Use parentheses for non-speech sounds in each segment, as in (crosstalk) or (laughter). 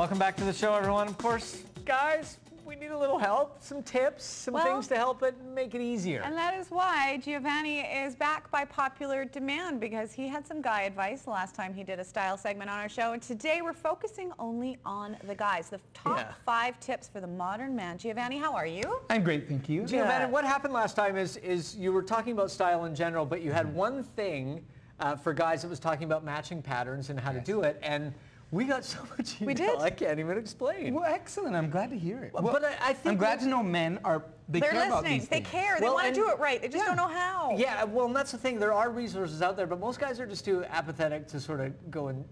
Welcome back to the show, everyone. Of course, guys, we need a little help, some tips, some Well- things to help it make it easier. And that is why Giovanni is back by popular demand because he had some guy advice the last time he did a style segment on our show. And today we're focusing only on the guys, the top Yeah. five tips for the modern man. Giovanni, how are you? I'm great, thank you. Giovanni, Yeah. what happened last time is, is you were talking about style in general, but you had one thing uh, for guys that was talking about matching patterns and how to do it, and we got so much We did. I can't even explain. Well, excellent. I'm glad to hear it. Well, Well, but I- I think I'm glad to know men are they They're care about listening. these They things. care. They Well, want to do it right. They just yeah. don't know how. Yeah, well, and that's the thing. There are resources out there, but most guys are just too apathetic to sort of go and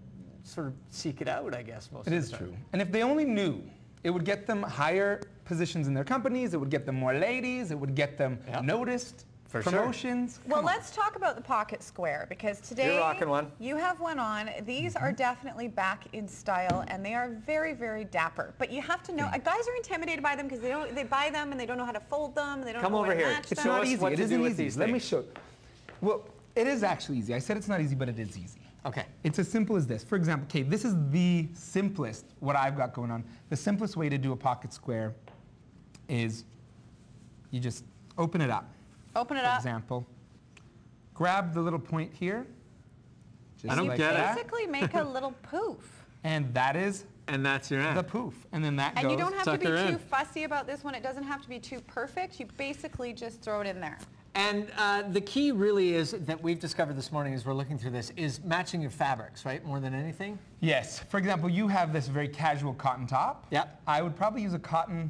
sort of seek it out, I guess, most It of is the time. true. And if they only knew, it would get them higher positions in their companies. It would get them more ladies. It would get them Yep. noticed. For sure. promotions. Well, on. let's talk about the pocket square because today You're rocking one. you have one on. These Mm-hmm. are definitely back in style and they are very, very dapper. But you have to know, uh, guys are intimidated by them because they don't, they buy them and they don't know how to fold them. They don't Come know over where to here. match It's them. not easy. what It to isn't easy. Let me things. show. Well, it is actually easy. I said it's not easy, but it is easy. Okay. It's as simple as this. For example, okay, this is the simplest, what I've got going on. The simplest way to do a pocket square is you just open it up. Open it For up. example, grab the little point here. Just I don't like get it. that. Basically make a little (laughs) poof. And that is And that's your end. the poof. And then that goes. And goes. you don't have to be sucker too in. fussy about this one. It doesn't have to be too perfect. You basically just throw it in there. And uh, the key really is that we've discovered this morning as we're looking through this is matching your fabrics, right? More than anything. Yes. For example, you have this very casual cotton top. Yep. I would probably use a cotton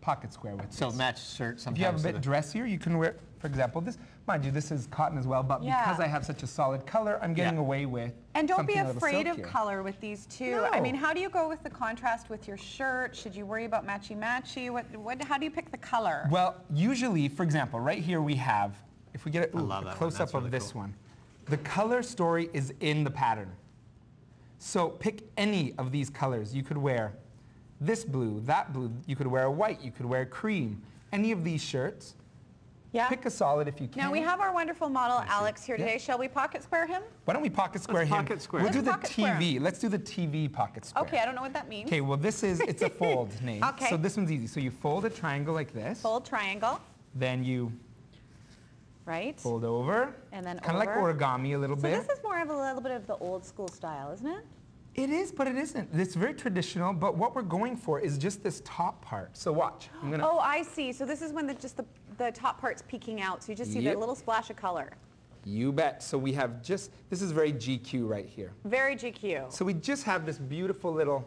pocket square with So this. match shirt sometimes. If you have a bit the- dressier, you can wear, for example, this. Mind you, this is cotton as well, but Yeah. because I have such a solid color, I'm getting Yeah. away with. And don't be something a little afraid of color with these too. I mean, how do you go with the contrast with your shirt? Should you worry about matchy matchy? What, what, how do you pick the color? Well, usually, for example, right here we have, if we get a, ooh, love a that close That's up of really this cool. one, the color story is in the pattern. So pick any of these colors. You could wear this blue, that blue. You could wear a white. You could wear cream. Any of these shirts. Yeah. Pick a solid if you can. Now we have our wonderful model Alex here today. Yeah. Shall we pocket square him? Why don't we pocket square Let's him? pocket square. We'll Let's do the pocket square TV. Let's do the TV pocket square. Okay, I don't know what that means. Okay, well this is, it's a (laughs) fold name. Okay. So this one's easy. So you fold a triangle like this. Fold triangle, Then you right? fold over. And then Kind of like origami a little So bit. this is more of a little bit of the old school style, isn't it? It is, but it isn't. It's very traditional, but what we're going for is just this top part. So watch. I'm gonna, Oh, I see. So this is when the, just the, the top part's peeking out. So you just see Yep. that little splash of color. You bet. So we have just, this is very GQ right here. Very GQ. So we just have this beautiful little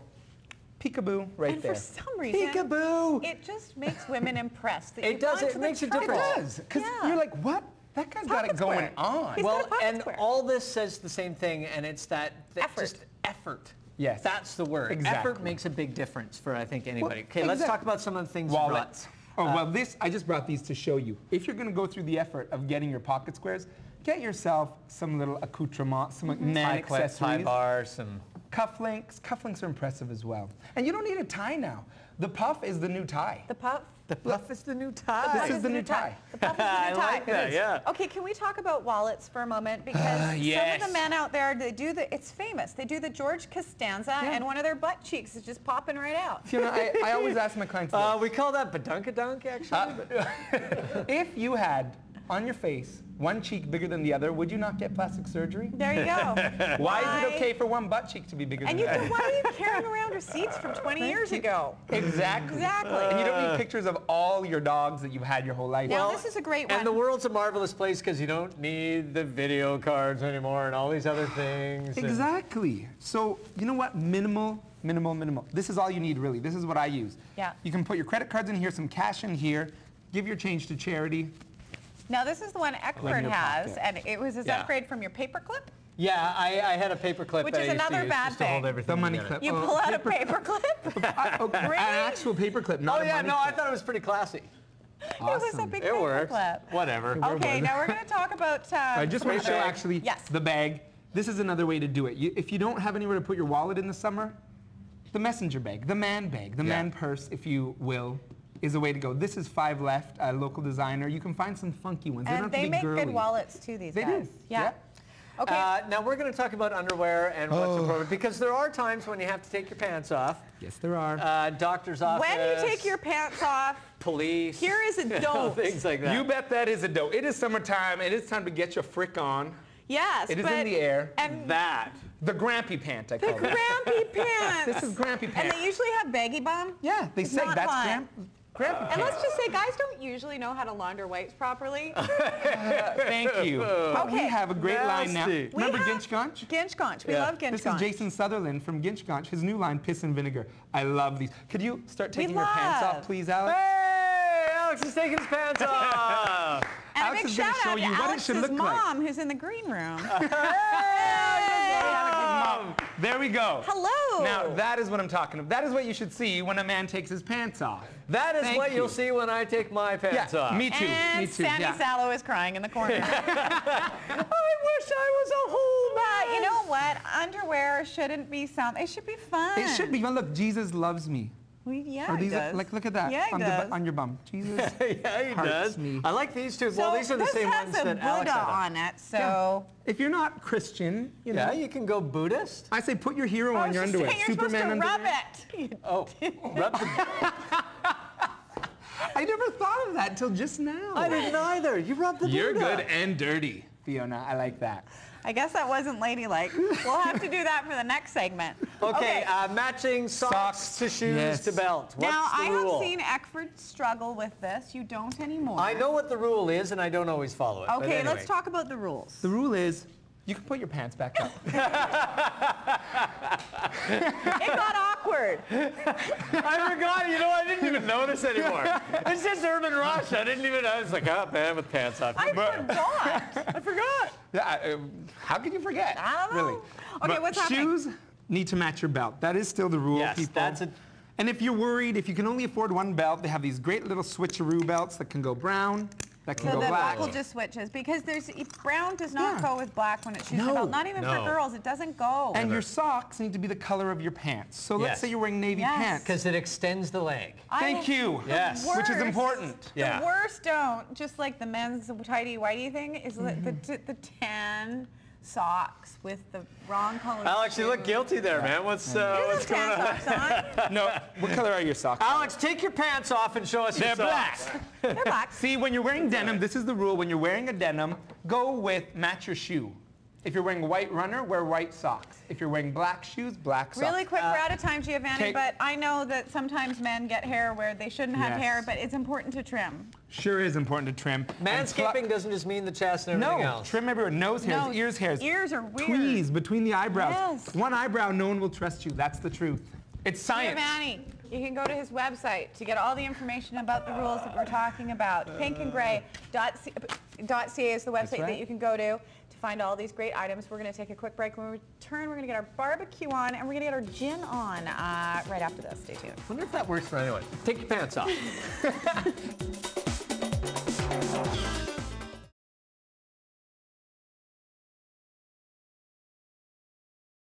peekaboo right and there. for some reason, Peekaboo! it just makes women impressed. That (laughs) It does, it makes a difference. It does, because Yeah. you're like, what? That guy's got it going square. on. He's well, got a and square. all this says the same thing, and it's that, that Effort. just effort. Yes. That's the word. Exactly. Effort makes a big difference for I think anybody. Well, okay, let's talk about some of the things you. Wallets. Oh, uh, well, this, I just brought these to show you. If you're going to go through the effort of getting your pocket squares, get yourself some little accoutrement, some nan High clips, high accessories. bars, some. Cufflinks. Cufflinks are impressive as well. And you don't need a tie now. The puff is the new tie. The puff. The puff is the new The tie. puff is the new tie. The puff is the new (laughs) I tie. like that, yeah. Okay, can we talk about wallets for a moment? Because Uh, yes. some of the men out there, they do the, it's famous, they do the George Costanza and one of their butt cheeks is just popping right out. You know, I, I always ask my clients. Uh, we call that badunkadunk, actually. Uh, (laughs) if you had on your face one cheek bigger than the other, would you not get plastic surgery? There you go. (laughs) Why is it okay for one butt cheek to be bigger And than you the can, other? why are you (laughs) carrying around receipts from 20 years ago? Exactly. Exactly. And you don't need pictures of all your dogs that you've had your whole life. Now, this is a great one. And the world's a marvelous place because you don't need the video cards anymore and all these other things. Exactly. So you know what? Minimal, minimal, minimal. This is all you need really. This is what I use. Yeah. You can put your credit cards in here, some cash in here, give your change to charity. Now, this is the one Eckford has, pocket. and it was his Yeah. upgrade from your paperclip. Yeah, I, I had a paperclip. Which that is I used to another use bad just to hold thing. The money together. clip. You Oh, pull out a paperclip. (laughs) Oh, (laughs) Really? An actual paperclip, not Oh a yeah, money no, I thought it was pretty classy. (laughs) It was a Awesome. big It works. paperclip. Whatever. Okay, now we're going to talk about. Um, I just want to show actually Yes. the bag. This is another way to do it. You, if you don't have anywhere to put your wallet in the summer, the messenger bag, the man bag, the Yeah. man purse, if you will, is a way to go. This is Five Left, a local designer. You can find some funky ones. they and have they make girly. good wallets too, these They guys. do. Yeah. Okay. Uh, now we're going to talk about underwear and what's Oh. appropriate because there are times when you have to take your pants off. Yes, there are. Uh, doctor's office. When you take your pants off, police. here is a you (laughs) know, don't. things like that. You bet that is a dough. It is summertime. and It is time to get your frick on. yes, It is but in the air. and that. The grampy pant, I the call it. The grampy (laughs) pants. This is grampy Pant and they usually have baggy bum. yeah, they It's say not that's hot. Gram- grampy And let's just say, guys don't usually know how to launder whites properly. (laughs) Thank you. But we Okay. have a great line now. We Remember have- Ginch Gonch? Ginch Gonch. We Yeah. love Ginch This Gonch. is Jason Sutherland from Ginch Gonch. His new line, Piss and Vinegar. I love these. Could you start taking your pants off, please, Alex? Hey, Alex is taking his pants (laughs) off. And Alex a big is gonna shout show out to you what it should Alex's look like. mom, who's in the green room. (laughs) Mom, There we go. Hello. Now, that is what I'm talking about. That is what you should see when a man takes his pants off. That is Thank what you. you'll see when I take my pants yeah, off. me too. and me too. Sammy yeah. Sallow is crying in the corner. (laughs) I wish I was a whole but you know what? Underwear shouldn't be something. It should be fun. It should be fun. Look, Jesus loves me. We, yeah, Are he these does. like look at that Yeah, on, does. bu- on your bum. Jesus. (laughs) yeah, he does. me. I like these two. so well, these are the same ones a that Alex Buddha had on. on it, so. if you're not Christian, you know, Yeah, you can go Buddhist. I say put your hero I on your just underwear. saying you're Superman supposed to underwear. rub it. (laughs) Oh, rub the, (laughs) I never thought of that until just now. I didn't either. You rubbed the You're Buddha. good and dirty, Fiona. I like that. I guess that wasn't ladylike. We'll have to do that for the next segment. Okay, Uh, matching socks, Socks, to shoes yes. to belt. What's now, the I rule? have seen Eckford struggle with this. You don't anymore. I know what the rule is, and I don't always follow it. Okay, anyway. let's talk about the rules. The rule is you can put your pants back up. (laughs) It got awkward. I forgot. You know, I didn't even notice anymore. (laughs) It's just Urban Rush. I didn't even. I was like, oh man, with pants off. I forgot. (laughs) I forgot. Yeah, uh, how could you forget? I don't know. Really. Okay, But what's happening? shoes need to match your belt. That is still the rule, Yes, people. that's a- And if you're worried, if you can only afford one belt, they have these great little switcheroo belts that can go brown, that can So go the black. buckle just switches because there's brown does not Yeah. go with black when it shoots the No. belt. Not even No. for girls. It doesn't go. And your socks need to be the color of your pants. So let's Yes. say you're wearing navy Yes. pants. Because it extends the leg. I- Thank you. the Yes. Which is important. Yeah. The worst don't, just like the men's tidy whitey thing, is Mm-hmm. the, t- the tan socks with the wrong color. Alex, you look guilty there, man. What's uh, what's going on? on. (laughs) No, what color are your socks? Alex, take your pants off and show us They're your black. socks. They're black. (laughs) See, when you're wearing denim, this is the rule. When you're wearing a denim, go with match your shoe. If you're wearing a white runner, wear white socks. If you're wearing black shoes, black socks. Really quick, we're uh, out of time, Giovanni, okay. but I know that sometimes men get hair where they shouldn't have Yes. hair, but it's important to trim. Sure is important to trim. Manscaping doesn't just mean the chest and everything No, else. trim everywhere. Nose hairs, Nose- ears hairs. ears are weird. Tweeze between the eyebrows. Yes. One eyebrow, no one will trust you. That's the truth. It's science. Giovanni, you can go to his website to get all the information about the rules that we're talking about. Pinkandgray.ca is the website that you can go to to find all these great items. We're going to take a quick break. When we return, we're going to get our barbecue on and we're going to get our gin on uh, right after this. Stay tuned. I wonder if that works for anyone. Take your pants off. (laughs)